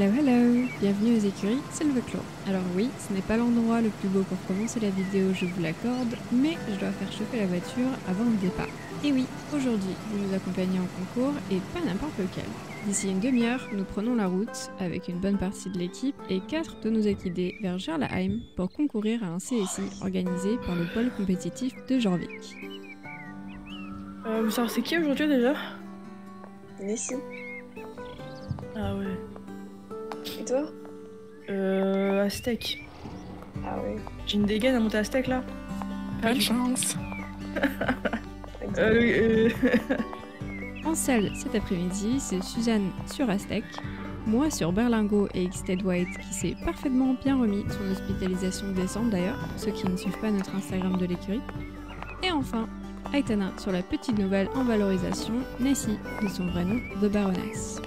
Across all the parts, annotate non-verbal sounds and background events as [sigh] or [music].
Hello, hello Bienvenue aux écuries Silverclaw. Alors oui, ce n'est pas l'endroit le plus beau pour commencer la vidéo, je vous l'accorde, mais je dois faire chauffer la voiture avant le départ. Et oui, aujourd'hui, vous nous accompagnez en concours, et pas n'importe lequel. D'ici une demi-heure, nous prenons la route, avec une bonne partie de l'équipe et quatre de nos équidés vers Gerlaheim pour concourir à un CSI organisé par le pôle compétitif de Jorvik. Euh, vous savez c'est qui aujourd'hui déjà? Nessie. Ah ouais. Toi Euh, Aztec. Ah oui. J'ai une dégaine à monter Aztec là Bonne chance. [laughs] Euh, euh... [laughs] En salle cet après-midi, c'est Suzanne sur Aztec, moi sur Berlingo et Xted White qui s'est parfaitement bien remis, son hospitalisation décembre d'ailleurs, pour ceux qui ne suivent pas notre Instagram de l'écurie. Et enfin, Aitana sur la petite nouvelle en valorisation, Nessie, de son vrai nom, The Baroness.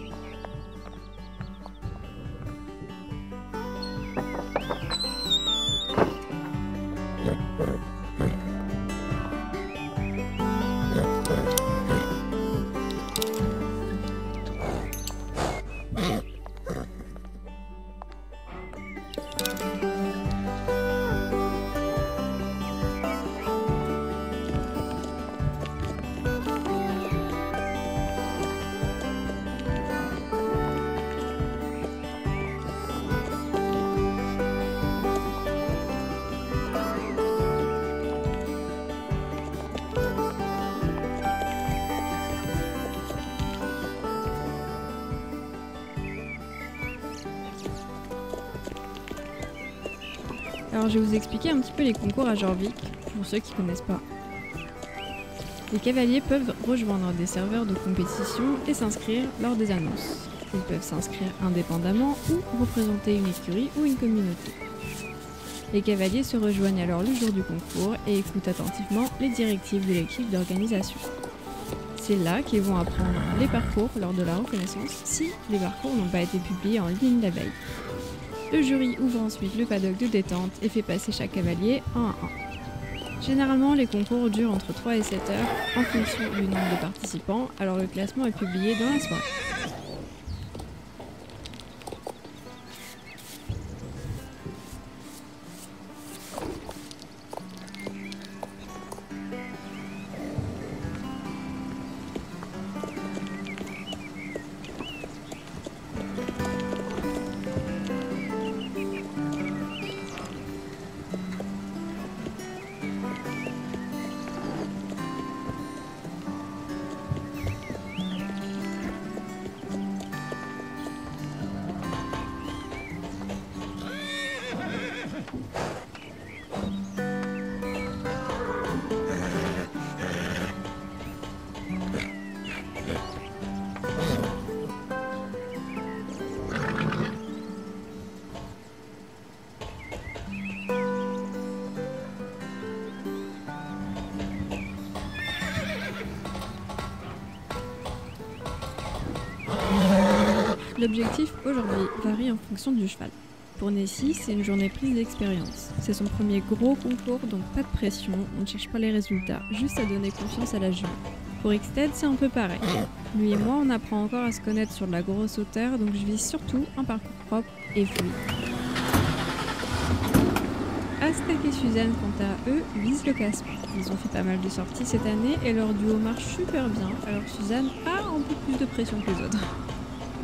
Alors je vais vous expliquer un petit peu les concours à Jorvik, pour ceux qui connaissent pas. Les cavaliers peuvent rejoindre des serveurs de compétition et s'inscrire lors des annonces. Ils peuvent s'inscrire indépendamment ou représenter une écurie ou une communauté. Les cavaliers se rejoignent alors le jour du concours et écoutent attentivement les directives de l'équipe d'organisation. C'est là qu'ils vont apprendre les parcours lors de la reconnaissance si les parcours n'ont pas été publiés en ligne la veille. Le jury ouvre ensuite le paddock de détente et fait passer chaque cavalier un à un. Généralement, les concours durent entre 3 et 7 heures en fonction du nombre de participants, alors le classement est publié dans la soirée. L'objectif aujourd'hui varie en fonction du cheval. Pour Nessie, c'est une journée prise d'expérience. C'est son premier gros concours, donc pas de pression, on ne cherche pas les résultats, juste à donner confiance à la jument. Pour Xted, c'est un peu pareil. Lui et moi, on apprend encore à se connaître sur de la grosse hauteur, donc je vise surtout un parcours propre et fluide. Aztec et Suzanne, quant à eux, visent le casque. Ils ont fait pas mal de sorties cette année et leur duo marche super bien, alors Suzanne a un peu plus de pression que les autres.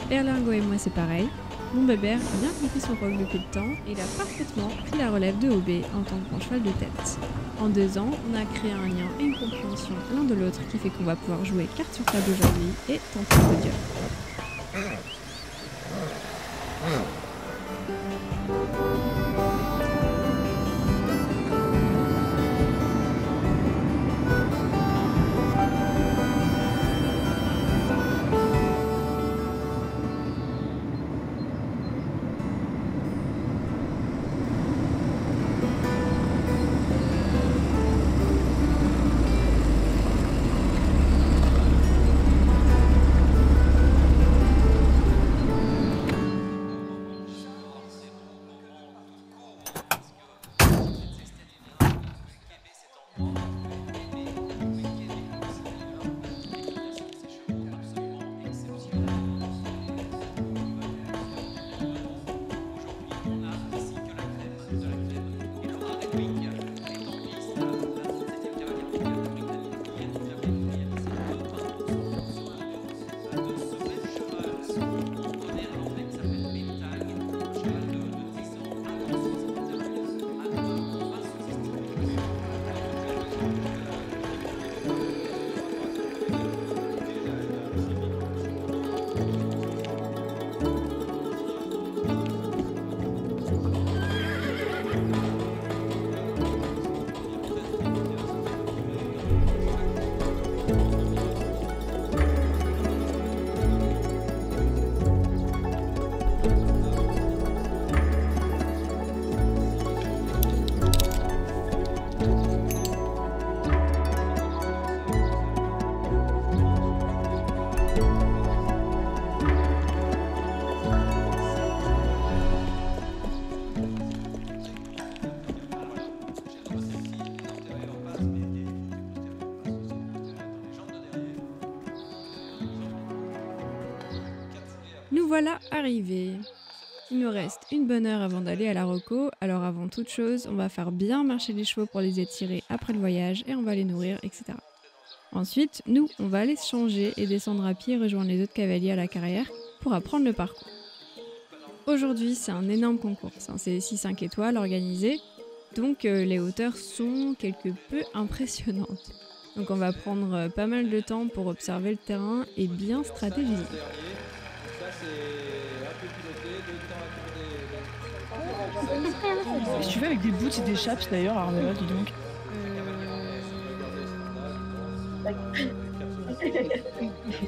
Berlingo et moi c'est pareil. Mon bébé a bien compris son rôle depuis le temps et il a parfaitement pris la relève de OB en tant que cheval de tête. En deux ans, on a créé un lien et une compréhension l'un de l'autre qui fait qu'on va pouvoir jouer carte sur table aujourd'hui et tenter le podium. Il nous reste une bonne heure avant d'aller à la Rocco, alors avant toute chose, on va faire bien marcher les chevaux pour les étirer après le voyage et on va les nourrir, etc. Ensuite, nous, on va aller changer et descendre à pied et rejoindre les autres cavaliers à la carrière pour apprendre le parcours. Aujourd'hui, c'est un énorme concours, c'est 6-5 étoiles organisé, donc euh, les hauteurs sont quelque peu [laughs] impressionnantes. Donc on va prendre euh, pas mal de temps pour observer le terrain et bien stratégiser. Qu'est-ce que tu fais avec des boots et des chaps d'ailleurs, Armella, dis donc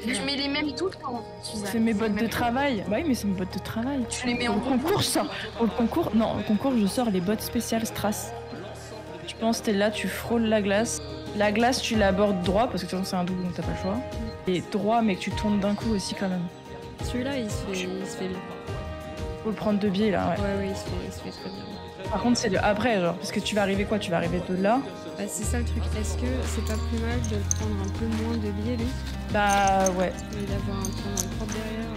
Tu mets les mêmes tout le temps. C'est mes bottes de travail. Bah oui, mais c'est mes bottes de travail. Tu les mets Au en concours, je sors. Au concours, non, au concours, je sors les bottes spéciales Strass. Tu penses, t'es là, tu frôles la glace. La glace, tu l'abordes droit parce que de toute façon, c'est un double donc t'as pas le choix. Et droit, mais que tu tournes d'un coup aussi quand même. Celui-là, il se fait, il se fait bien. Faut le prendre de biais là, ouais. Ouais, ouais, il se fait, il se fait très bien. Par contre, c'est après, genre, parce que tu vas arriver quoi Tu vas arriver de là. Bah, c'est ça le truc. Est-ce que c'est pas plus mal de prendre un peu moins de biais, lui? Bah ouais. D'avoir un un propre derrière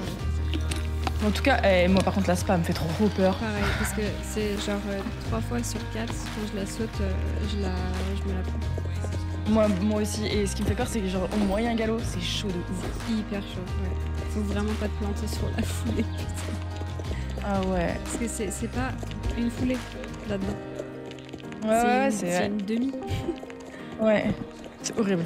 euh, En tout cas, eh, moi par contre, la spa me fait trop peur. Pareil, parce que c'est genre euh, trois fois sur quatre, quand je la saute, euh, je, la, je me la prends. Moi, moi aussi. Et ce qui me fait peur, c'est que genre au moyen galop, c'est chaud de ouf. Hyper chaud, ouais. Faut vraiment pas te planter sur la [laughs] foulée, putain. Ah ouais. Parce que c'est pas une foulée là-dedans. Ouais, ouais, une- c'est une demi. Ouais. C'est horrible.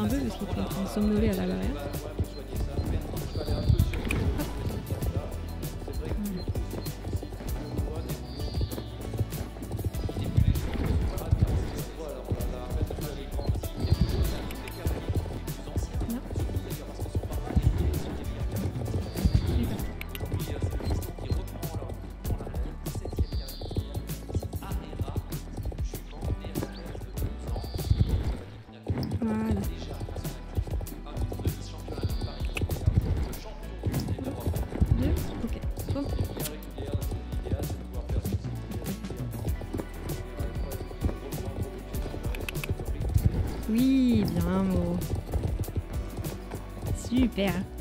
Un peu parce qu'il est en train de somnoler à la barrière. Super.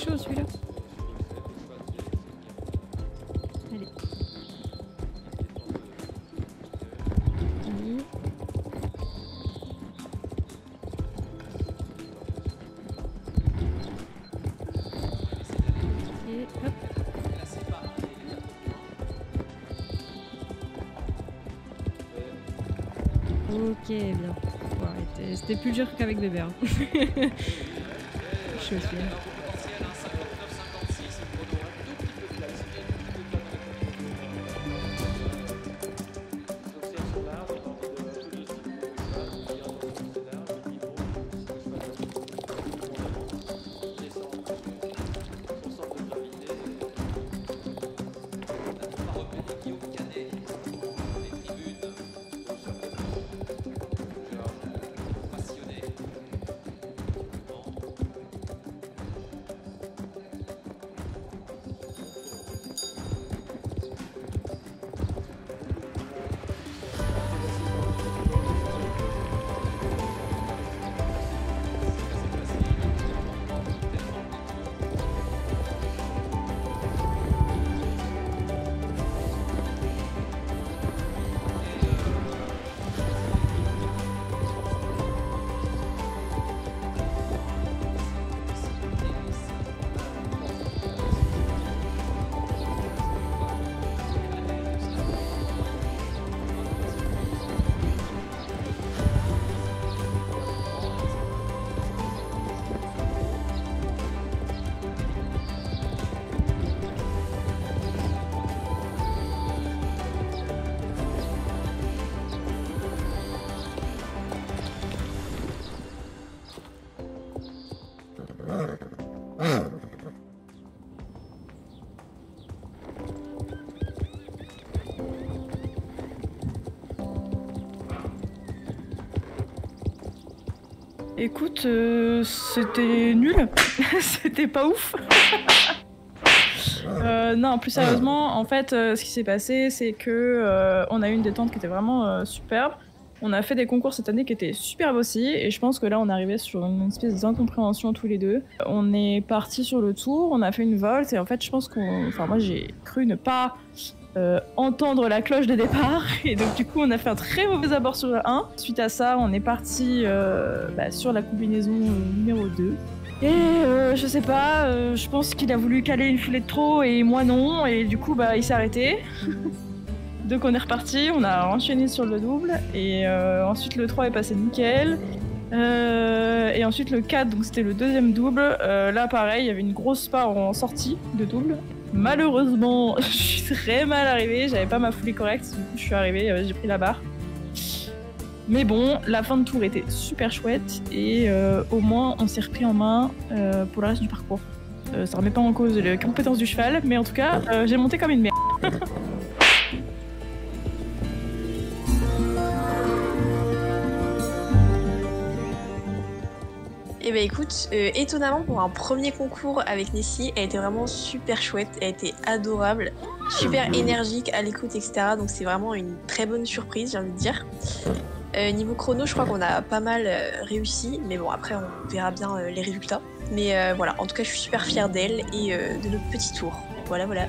Chaud celui-là. Allez. Ok, bien. C'était plus dur qu'avec bébé. hein. [laughs] Chaud. Écoute, euh, c'était nul. [laughs] c'était pas ouf. [laughs] Euh, non, plus sérieusement, en fait, euh, ce qui s'est passé, c'est que on a eu une détente qui était vraiment superbe. On a fait des concours cette année qui étaient superbes aussi, et je pense que là, on est arrivé sur une espèce d'incompréhension tous les deux. On est parti sur le tour, on a fait une volte, et en fait, je pense qu'on, enfin, moi, j'ai cru ne pas euh, entendre la cloche de départ, [laughs] et donc du coup, on a fait un très mauvais abord sur le 1. Suite à ça, on est parti euh, bah, sur la combinaison euh, numéro 2. Et euh, je sais pas, euh, je pense qu'il a voulu caler une foulée de trop et moi non, et du coup bah il s'est arrêté. [laughs] Donc on est reparti, on a enchaîné sur le double, et euh, ensuite le 3 est passé nickel. Et ensuite le 4, donc c'était le deuxième double. Là pareil, il y avait une grosse part en sortie de double. Malheureusement, [laughs] je suis très mal arrivée, j'avais pas ma foulée correcte, du coup je suis arrivée, euh, j'ai pris la barre. Mais bon, la fin de tour était super chouette et euh, au moins on s'est repris en main euh, pour le reste du parcours. Euh, ça remet pas en cause les compétences du cheval, mais en tout cas, j'ai monté comme une merde. [laughs] Et bah écoute, euh, étonnamment pour un premier concours avec Nessie, elle était vraiment super chouette, elle était adorable, super énergique à l'écoute, etc. Donc c'est vraiment une très bonne surprise, j'ai envie de dire. Euh, niveau chrono, je crois qu'on a pas mal euh, réussi, mais bon après on verra bien euh, les résultats. Mais voilà, en tout cas je suis super fière d'elle et de notre petit tour. Voilà, voilà.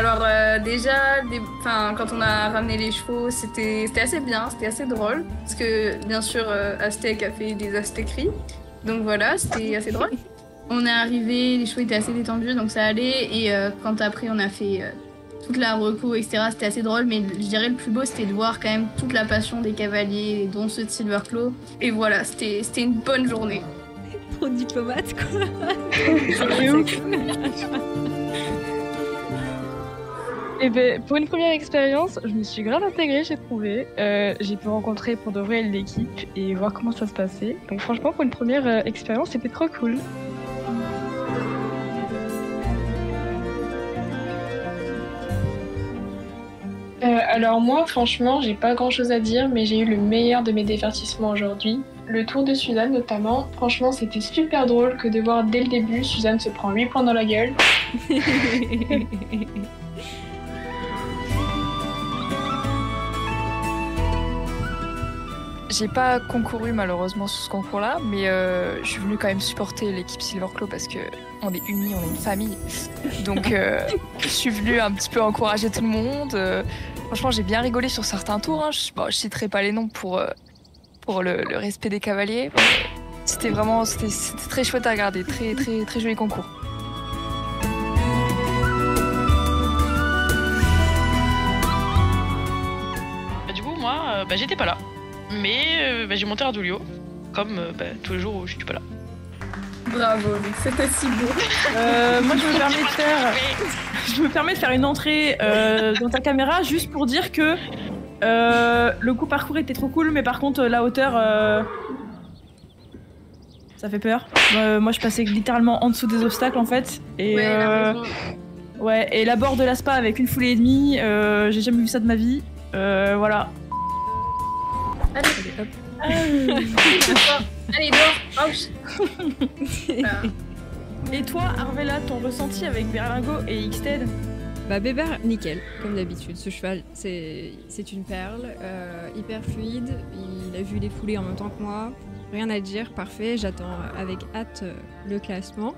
Alors euh, déjà, des- enfin, quand on a ramené les chevaux, c'était c'était assez bien, c'était assez drôle. Parce que bien sûr, euh, Aztec a fait des aztécries. Donc voilà, c'était assez drôle. [laughs] On est arrivé, les chevaux étaient assez détendus, donc ça allait. Et euh, quand après on a fait euh, toute la reco, etc., c'était assez drôle. Mais je dirais le plus beau, c'était de voir quand même toute la passion des cavaliers, dont ceux de Silverclaw. Et voilà, c'était c'était une bonne journée. Trop diplomate, quoi. [laughs] [laughs] Et ben, pour une première expérience, je me suis grave intégrée, j'ai trouvé. Euh, j'ai pu rencontrer pour de vrai l'équipe et voir comment ça se passait. Donc franchement, pour une première euh, expérience, c'était trop cool. Euh, alors moi, franchement, j'ai pas grand chose à dire, mais j'ai eu le meilleur de mes divertissements aujourd'hui. Le tour de Suzanne notamment, franchement, c'était super drôle que de voir dès le début Suzanne se prend 8 points dans la gueule. [laughs] j'ai pas concouru malheureusement sur ce concours-là, mais euh, je suis venue quand même supporter l'équipe Silverclaw parce que on est unis, on est une famille. Donc euh, [laughs] je suis venue un petit peu encourager tout le monde. Euh, franchement, j'ai bien rigolé sur certains tours. Hein. Je, bon, je citerai pas les noms pour, euh, pour le, le respect des cavaliers. C'était vraiment c'était très chouette à regarder, très très très joli concours. Bah, du coup, moi, bah, j'étais pas là. Mais euh, bah, j'ai monté Ardulio, comme euh, bah, tous les jours où je suis pas là. Bravo, c'était si beau. [laughs] Euh, moi, je me permets de faire, [laughs] je me permets de faire une entrée euh, dans ta caméra juste pour dire que euh, le coup parcours était trop cool, mais par contre la hauteur, ça fait peur. Moi, je passais littéralement en dessous des obstacles en fait, et Ouais, et la bord de l'aspa avec une foulée et demie, j'ai jamais vu ça de ma vie. Euh, voilà. Allez, hop. Allez, dehors, hop. Voilà. Et toi, Arvella, ton ressenti avec Berlingo et Xted Bah Bébert, nickel, comme d'habitude. Ce cheval, c'est c'est une perle, euh, hyper fluide. Il a vu les foulées en même temps que moi. Rien à dire, parfait. J'attends avec hâte euh, le classement.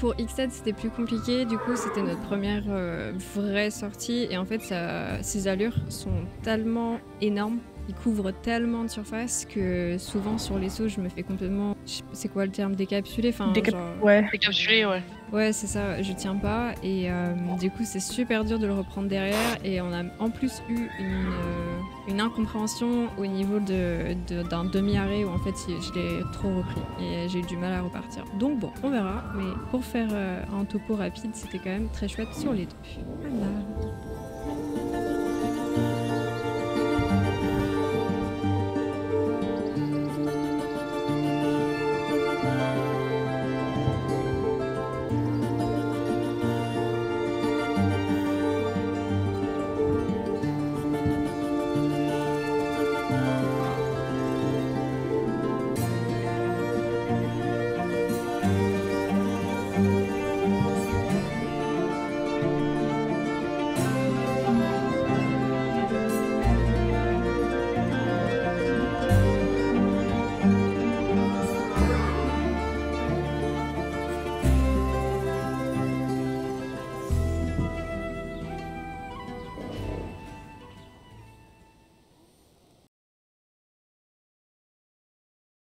Pour X7, c'était plus compliqué. Du coup, c'était notre première euh, vraie sortie. Et en fait, ça- ses allures sont tellement énormes. Il couvre tellement de surface que souvent sur les sauts, je me fais complètement. C'est quoi le terme Décapsulé enfin, Décap- genre- Ouais. Décapsulé, ouais. Ouais, c'est ça, je tiens pas. Et euh, du coup, c'est super dur de le reprendre derrière. Et on a en plus eu une, euh, incompréhension au niveau d'un de, demi-arrêt où en fait je l'ai trop repris et j'ai eu du mal à repartir. Donc bon, on verra. Mais pour faire euh, un topo rapide, c'était quand même très chouette sur les deux. Voilà.